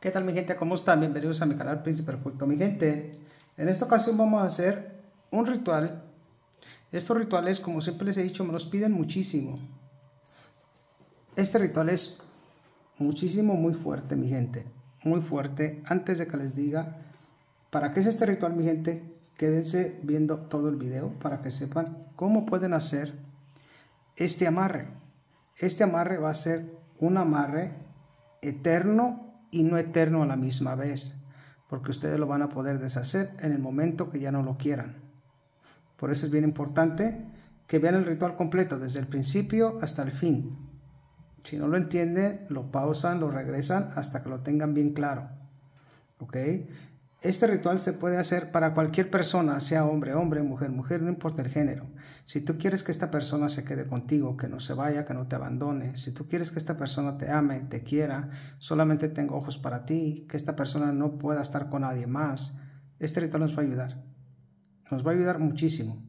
¿Qué tal mi gente? ¿Cómo están? Bienvenidos a mi canal Príncipe Perfecto. Mi gente, en esta ocasión vamos a hacer un ritual. Estos rituales, como siempre les he dicho, me los piden muchísimo. Este ritual es muchísimo, muy fuerte, mi gente. Muy fuerte. Antes de que les diga para qué es este ritual, mi gente, quédense viendo todo el video para que sepan cómo pueden hacer este amarre. Este amarre va a ser un amarre eterno y no eterno a la misma vez, porque ustedes lo van a poder deshacer en el momento que ya no lo quieran. Por eso es bien importante que vean el ritual completo desde el principio hasta el fin. Si no lo entienden, lo pausan, lo regresan hasta que lo tengan bien claro. ¿Ok? Este ritual se puede hacer para cualquier persona, sea hombre, hombre, mujer, mujer, no importa el género. Si tú quieres que esta persona se quede contigo, que no se vaya, que no te abandone, si tú quieres que esta persona te ame, te quiera, solamente tenga ojos para ti, que esta persona no pueda estar con nadie más, este ritual nos va a ayudar. Nos va a ayudar muchísimo.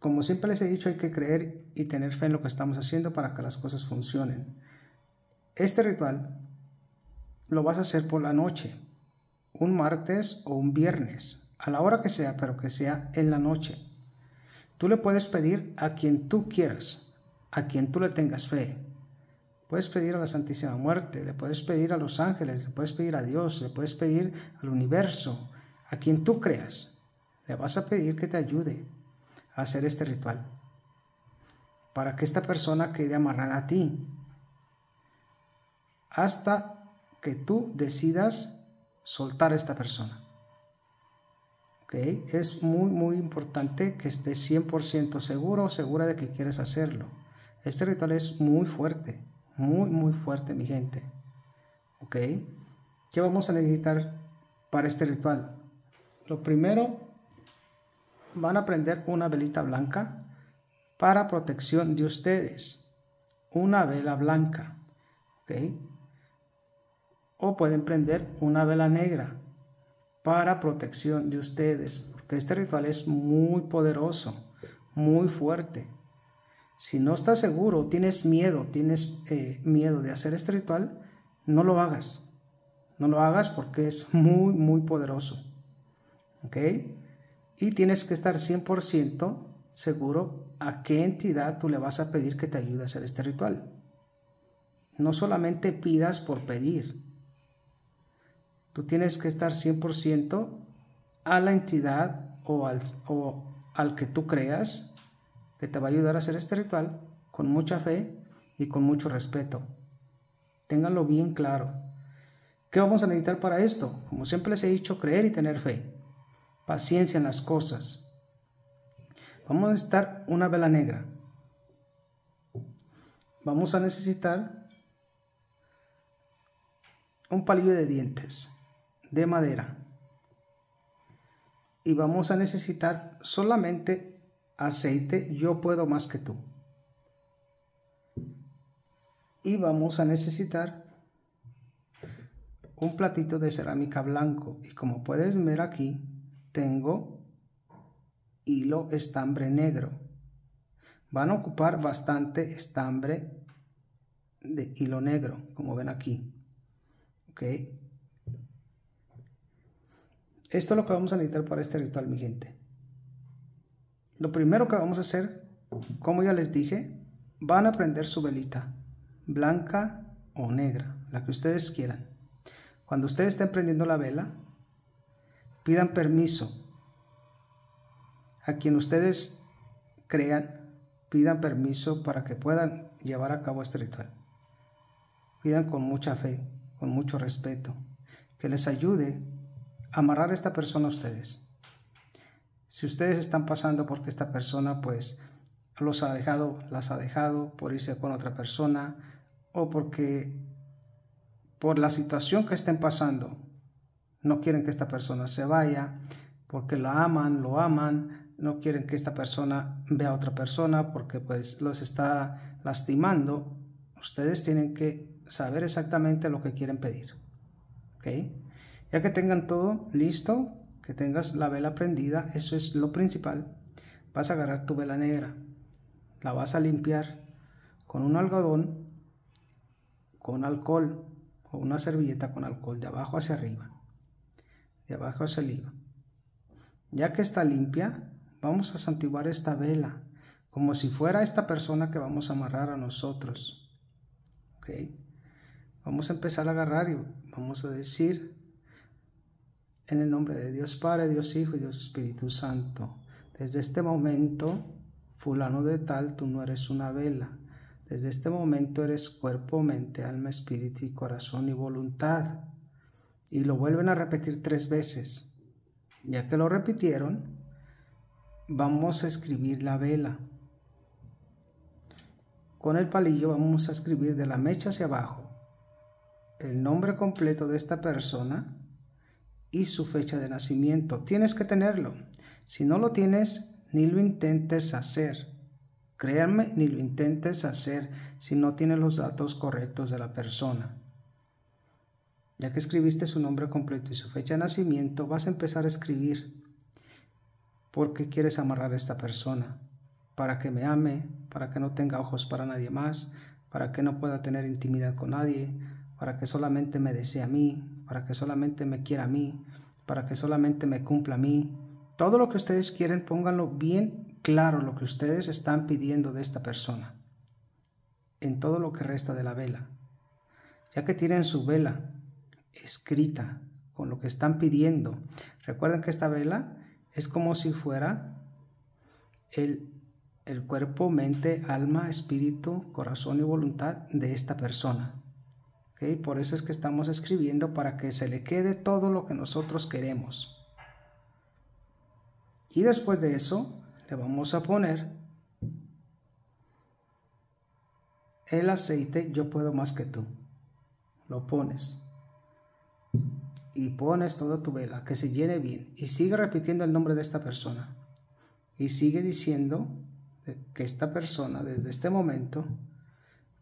Como siempre les he dicho, hay que creer y tener fe en lo que estamos haciendo para que las cosas funcionen. Este ritual lo vas a hacer por la noche un martes o un viernes, a la hora que sea, pero que sea en la noche. Tú le puedes pedir a quien tú quieras, a quien tú le tengas fe. Puedes pedir a la Santísima Muerte, le puedes pedir a los ángeles, le puedes pedir a Dios, le puedes pedir al universo, a quien tú creas. Le vas a pedir que te ayude a hacer este ritual para que esta persona quede amarrada a ti hasta que tú decidas soltar a esta persona. ¿Okay? Es muy, muy importante que estés 100% seguro o segura de que quieres hacerlo. Este ritual es muy fuerte, muy, muy fuerte, mi gente. ¿Ok? ¿Qué vamos a necesitar para este ritual? Lo primero, van a prender una velita blanca para protección de ustedes. Una vela blanca. ¿Ok? O pueden prender una vela negra para protección de ustedes, porque este ritual es muy poderoso, muy fuerte. Si no estás seguro, tienes miedo, tienes eh, miedo de hacer este ritual, no lo hagas. No lo hagas porque es muy, muy poderoso. ¿Ok? Y tienes que estar 100% seguro a qué entidad tú le vas a pedir que te ayude a hacer este ritual. No solamente pidas por pedir, Tú tienes que estar 100% a la entidad o al, o al que tú creas que te va a ayudar a hacer este ritual con mucha fe y con mucho respeto. Ténganlo bien claro. ¿Qué vamos a necesitar para esto? Como siempre les he dicho, creer y tener fe. Paciencia en las cosas. Vamos a necesitar una vela negra. Vamos a necesitar un palillo de dientes de madera. Y vamos a necesitar solamente aceite, yo puedo más que tú. Y vamos a necesitar un platito de cerámica blanco. Y como puedes ver aquí, tengo hilo estambre negro. Van a ocupar bastante estambre de hilo negro, como ven aquí. ¿Ok? Esto es lo que vamos a necesitar para este ritual, mi gente. Lo primero que vamos a hacer, como ya les dije, van a prender su velita, blanca o negra, la que ustedes quieran. Cuando ustedes estén prendiendo la vela, pidan permiso a quien ustedes crean, pidan permiso para que puedan llevar a cabo este ritual. Pidan con mucha fe, con mucho respeto, que les ayude amarrar a esta persona a ustedes. Si ustedes están pasando porque esta persona pues los ha dejado, las ha dejado por irse con otra persona o porque por la situación que estén pasando no quieren que esta persona se vaya, porque la aman, lo aman, no quieren que esta persona vea a otra persona porque pues los está lastimando, ustedes tienen que saber exactamente lo que quieren pedir. ¿ok?, ya que tengan todo listo, que tengas la vela prendida, eso es lo principal, vas a agarrar tu vela negra, la vas a limpiar con un algodón, con alcohol, o una servilleta con alcohol de abajo hacia arriba, de abajo hacia arriba. Ya que está limpia, vamos a santiguar esta vela como si fuera esta persona que vamos a amarrar a nosotros. ¿Ok? Vamos a empezar a agarrar y vamos a decir en el nombre de Dios Padre, Dios Hijo y Dios Espíritu Santo. Desde este momento, fulano de tal, tú no eres una vela. Desde este momento eres cuerpo, mente, alma, espíritu y corazón y voluntad. Y lo vuelven a repetir tres veces. Ya que lo repitieron, vamos a escribir la vela. Con el palillo vamos a escribir de la mecha hacia abajo el nombre completo de esta persona y su fecha de nacimiento. Tienes que tenerlo. Si no lo tienes, ni lo intentes hacer. Créanme, ni lo intentes hacer si no tienes los datos correctos de la persona. Ya que escribiste su nombre completo y su fecha de nacimiento, vas a empezar a escribir por qué quieres amarrar a esta persona para que me ame, para que no tenga ojos para nadie más, para que no pueda tener intimidad con nadie, para que solamente me desee a mí, para que solamente me quiera a mí, para que solamente me cumpla a mí. Todo lo que ustedes quieren, pónganlo bien claro lo que ustedes están pidiendo de esta persona, en todo lo que resta de la vela. Ya que tienen su vela escrita con lo que están pidiendo, recuerden que esta vela es como si fuera el el cuerpo, mente, alma, espíritu, corazón y voluntad de esta persona. Por eso es que estamos escribiendo para que se le quede todo lo que nosotros queremos. Y después de eso le vamos a poner el aceite yo puedo más que tú. Lo pones. Y pones toda tu vela, que se llene bien. Y sigue repitiendo el nombre de esta persona. Y sigue diciendo que esta persona desde este momento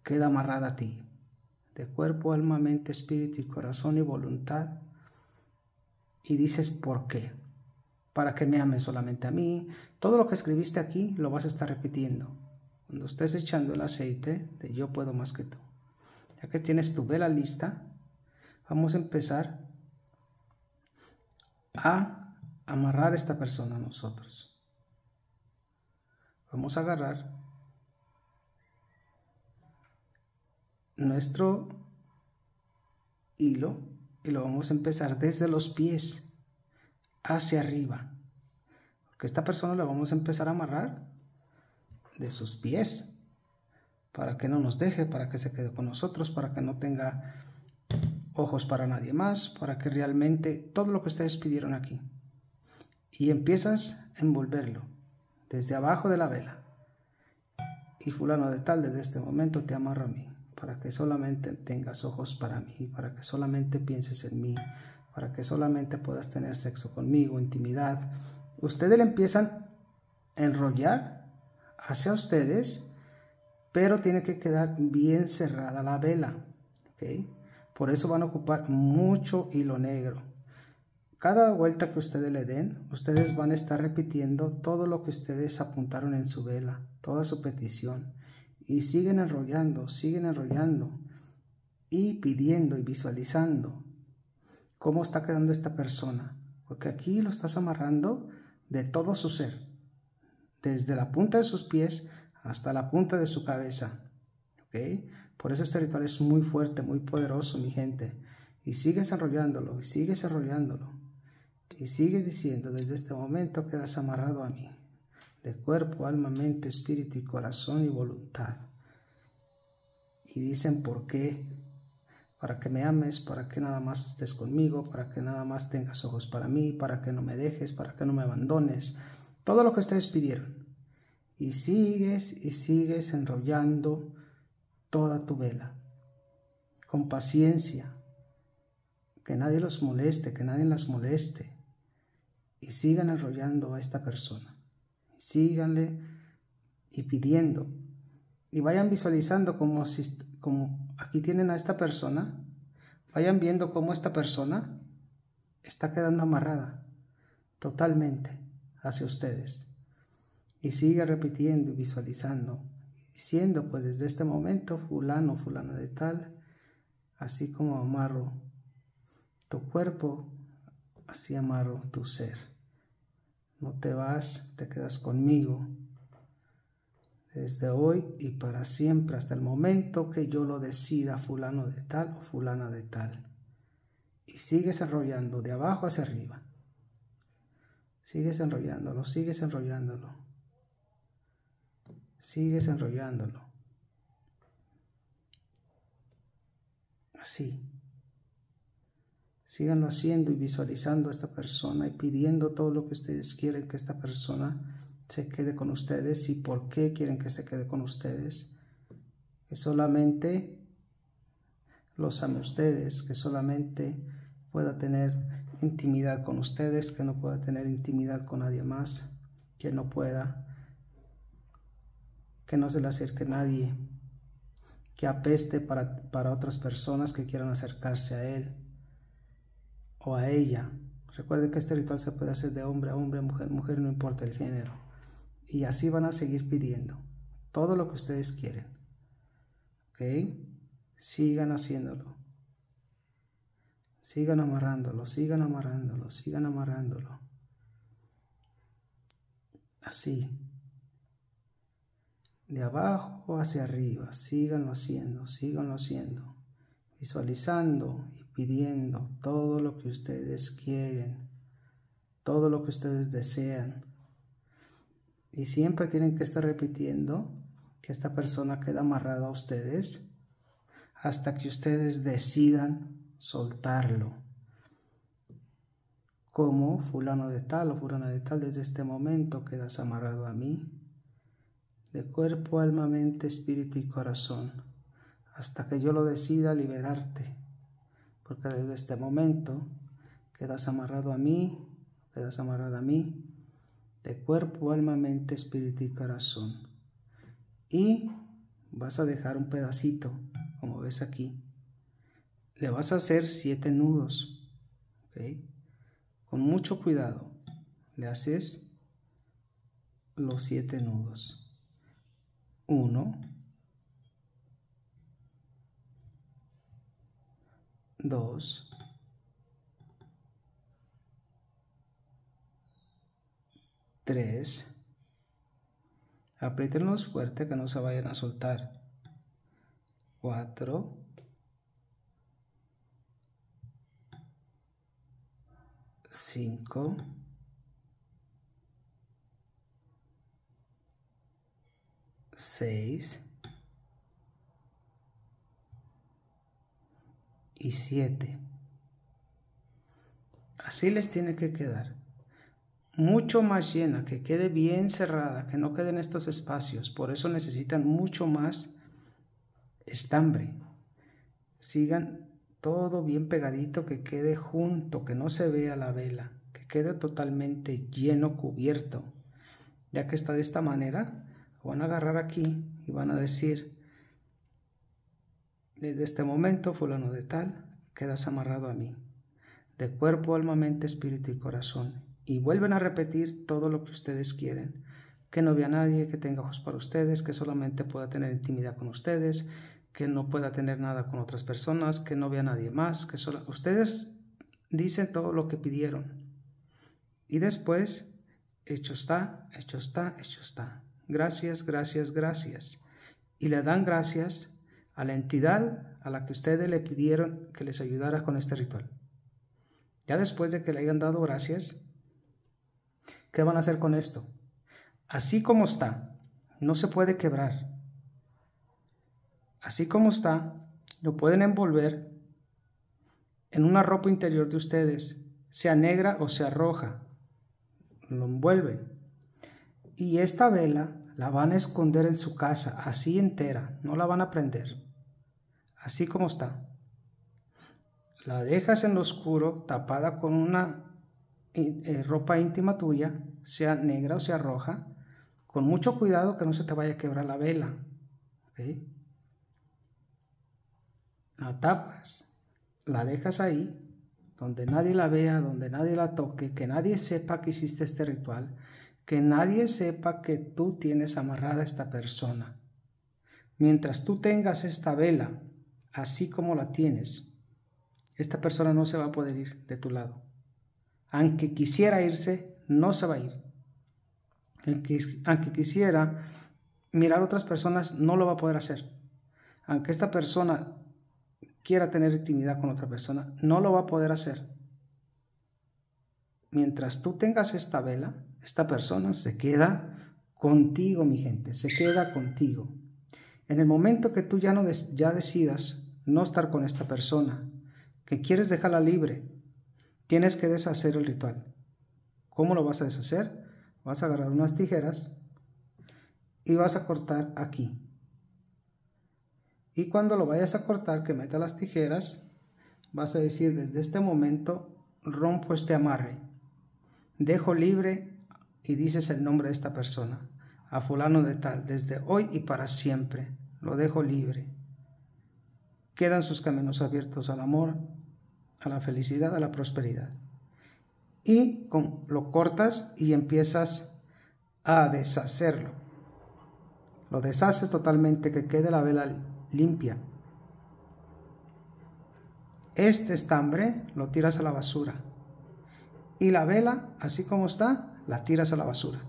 queda amarrada a ti, de cuerpo, alma, mente, espíritu y corazón y voluntad. Y dices, ¿por qué? Para que me ames solamente a mí. Todo lo que escribiste aquí lo vas a estar repitiendo. Cuando estés echando el aceite de yo puedo más que tú. Ya que tienes tu vela lista, vamos a empezar a amarrar a esta persona a nosotros. Vamos a agarrar nuestro hilo y lo vamos a empezar desde los pies hacia arriba. Porque esta persona la vamos a empezar a amarrar de sus pies para que no nos deje, para que se quede con nosotros, para que no tenga ojos para nadie más, para que realmente todo lo que ustedes pidieron aquí. Y empiezas a envolverlo desde abajo de la vela. Y fulano de tal, desde este momento te amarro a mí, para que solamente tengas ojos para mí, para que solamente pienses en mí, para que solamente puedas tener sexo conmigo, intimidad. Ustedes le empiezan a enrollar hacia ustedes, pero tiene que quedar bien cerrada la vela. Por eso van a ocupar mucho hilo negro cada vuelta que ustedes le den, ustedes van a estar repitiendo todo lo que ustedes apuntaron en su vela, toda su petición. Y siguen enrollando, siguen enrollando y pidiendo y visualizando cómo está quedando esta persona. Porque aquí lo estás amarrando de todo su ser, desde la punta de sus pies hasta la punta de su cabeza. Por eso este ritual es muy fuerte, muy poderoso, mi gente. Y sigues enrollándolo, y sigues enrollándolo. Y sigues diciendo, desde este momento quedas amarrado a mí, de cuerpo, alma, mente, espíritu y corazón y voluntad. Y dicen, ¿por qué? Para que me ames, para que nada más estés conmigo, para que nada más tengas ojos para mí, para que no me dejes, para que no me abandones. Todo lo que ustedes pidieron. Y sigues y sigues enrollando toda tu vela. Con paciencia. Que nadie los moleste, que nadie las moleste y sigan arrollando a esta persona. Síganle y pidiendo. Y vayan visualizando como, si, como aquí tienen a esta persona. Vayan viendo cómo esta persona está quedando amarrada totalmente hacia ustedes. Y sigue repitiendo y visualizando. Diciendo, pues desde este momento, fulano, fulano de tal, así como amarro tu cuerpo, así amarro tu ser. No te vas, te quedas conmigo desde hoy y para siempre hasta el momento que yo lo decida fulano de tal o fulana de tal. Y sigues enrollando de abajo hacia arriba. Sigues enrollándolo, sigues enrollándolo. Sigues enrollándolo. Así. Síganlo haciendo y visualizando a esta persona y pidiendo todo lo que ustedes quieren que esta persona se quede con ustedes y por qué quieren que se quede con ustedes. Que solamente los ame ustedes, que solamente pueda tener intimidad con ustedes, que no pueda tener intimidad con nadie más, que no pueda, que no se le acerque nadie, que apeste para, para otras personas que quieran acercarse a él o a ella. Recuerde que este ritual se puede hacer de hombre a hombre, mujer, mujer, no importa el género. Y así van a seguir pidiendo todo lo que ustedes quieren. ¿Ok? Sigan haciéndolo. Sigan amarrándolo, sigan amarrándolo, sigan amarrándolo. Así. De abajo hacia arriba, síganlo haciendo, síganlo haciendo. Visualizando y pidiendo todo lo que ustedes quieren, todo lo que ustedes desean. Y siempre tienen que estar repitiendo que esta persona queda amarrada a ustedes hasta que ustedes decidan soltarlo. Como fulano de tal o fulano de tal, desde este momento quedas amarrado a mí, de cuerpo, alma, mente, espíritu y corazón, hasta que yo lo decida liberarte, porque desde este momento quedas amarrado a mí, quedas amarrado a mí, de cuerpo, alma, mente, espíritu y corazón. Y vas a dejar un pedacito, como ves aquí, le vas a hacer siete nudos. Con mucho cuidado le haces los siete nudos. Uno, dos, tres. Apriétenlos fuerte que no se vayan a soltar. Cuatro. 5 6 y 7 así les tiene que quedar mucho más llena, que quede bien cerrada, que no queden estos espacios. Por eso necesitan mucho más estambre. Sigan todo bien pegadito, que quede junto, que no se vea la vela, que quede totalmente lleno, cubierto. Ya que está de esta manera, van a agarrar aquí y van a decir, desde este momento, fulano de tal, quedas amarrado a mí, de cuerpo, alma, mente, espíritu y corazón. Y vuelven a repetir todo lo que ustedes quieren. Que no vea nadie, que tenga ojos para ustedes, que solamente pueda tener intimidad con ustedes, que no pueda tener nada con otras personas, que no vea nadie más, que solo ustedes dicen todo lo que pidieron. Y después, hecho está, hecho está, hecho está. Gracias, gracias, gracias. Y le dan gracias a la entidad a la que ustedes le pidieron que les ayudara con este ritual. Ya después de que le hayan dado gracias, ¿qué van a hacer con esto? Así como está, no se puede quebrar así como está, lo pueden envolver en una ropa interior de ustedes, sea negra o sea roja. Lo envuelven. Y esta vela la van a esconder en su casa, así entera, no la van a prender, así como está. La dejas en lo oscuro, tapada con una eh, ropa íntima tuya, sea negra o sea roja, con mucho cuidado que no se te vaya a quebrar la vela la tapas, la dejas ahí, donde nadie la vea, donde nadie la toque, que nadie sepa que hiciste este ritual, que nadie sepa que tú tienes amarrada a esta persona. Mientras tú tengas esta vela así como la tienes, esta persona no se va a poder ir de tu lado. Aunque quisiera irse, no se va a ir. Aunque, aunque quisiera mirar a otras personas, no lo va a poder hacer. Aunque esta persona quiera tener intimidad con otra persona, no lo va a poder hacer. Mientras tú tengas esta vela, esta persona se queda contigo, mi gente, se queda contigo. En el momento que tú ya, no ya decidas no estar con esta persona, que quieres dejarla libre, tienes que deshacer el ritual. ¿Cómo lo vas a deshacer? Vas a agarrar unas tijeras y vas a cortar aquí. Y cuando lo vayas a cortar, que meta las tijeras, vas a decir desde este momento rompo este amarre, dejo libre y dices el nombre de esta persona, a fulano de tal, desde hoy y para siempre, lo dejo libre. Quedan sus caminos abiertos al amor, a la felicidad, a la prosperidad. Y lo cortas y empiezas a deshacerlo. Lo deshaces totalmente, que quede la vela limpia. Este estambre lo tiras a la basura. Y la vela, así como está, la tiras a la basura.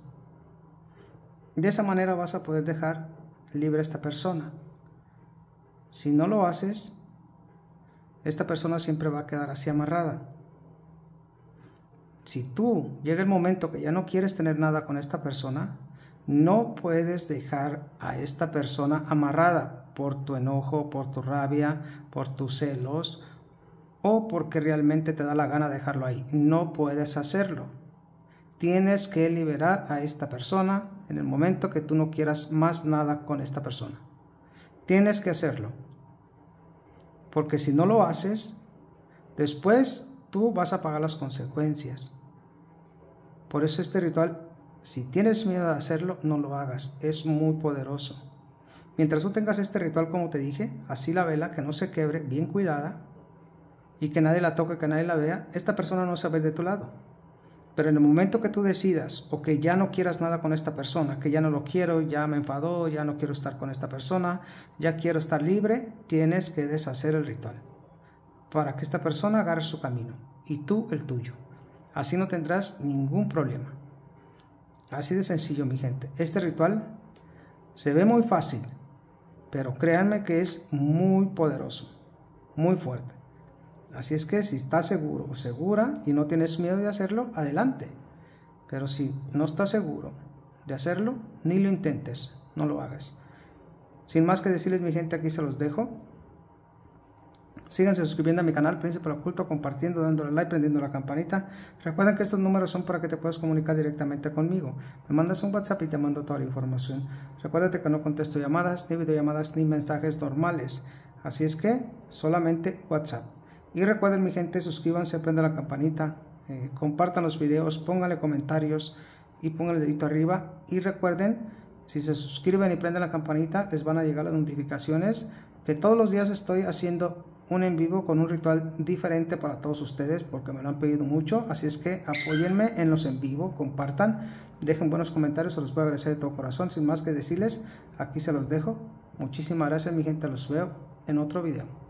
De esa manera vas a poder dejar libre a esta persona. Si no lo haces, esta persona siempre va a quedar así amarrada. Si tú llega el momento que ya no quieres tener nada con esta persona, no puedes dejar a esta persona amarrada por tu enojo, por tu rabia, por tus celos o porque realmente te da la gana dejarlo ahí. No puedes hacerlo. Tienes que liberar a esta persona en el momento que tú no quieras más nada con esta persona. Tienes que hacerlo. Porque si no lo haces, después tú vas a pagar las consecuencias. Por eso este ritual si tienes miedo de hacerlo, no lo hagas. Es muy poderoso. Mientras tú tengas este ritual, como te dije, así la vela, que no se quebre, bien cuidada, y que nadie la toque, que nadie la vea, esta persona no se va a ver de tu lado. Pero en el momento que tú decidas o que ya no quieras nada con esta persona, que ya no lo quiero, ya me enfadó, ya no quiero estar con esta persona, ya quiero estar libre, tienes que deshacer el ritual para que esta persona agarre su camino y tú el tuyo. Así no tendrás ningún problema. Así de sencillo, mi gente. Este ritual se ve muy fácil, pero créanme que es muy poderoso, muy fuerte. Así es que si estás seguro o segura y no tienes miedo de hacerlo, adelante. Pero si no estás seguro de hacerlo, ni lo intentes, no lo hagas. Sin más que decirles, mi gente, aquí se los dejo. Síganse suscribiendo a mi canal Príncipe Oculto, compartiendo, dándole like, prendiendo la campanita. Recuerden que estos números son para que te puedas comunicar directamente conmigo. Me mandas un WhatsApp y te mando toda la información. Recuérdate que no contesto llamadas, ni videollamadas, ni mensajes normales. Así es que solamente WhatsApp. Y recuerden mi gente, suscríbanse, prendan la campanita, eh, compartan los videos, pónganle comentarios y pongan el dedito arriba. Y recuerden, si se suscriben y prenden la campanita, les van a llegar las notificaciones que todos los días estoy haciendo un en vivo con un ritual diferente para todos ustedes porque me lo han pedido mucho. Así es que apóyenme en los en vivo, compartan, dejen buenos comentarios, se los voy a agradecer de todo corazón. Sin más que decirles, aquí se los dejo. Muchísimas gracias mi gente, los veo en otro video.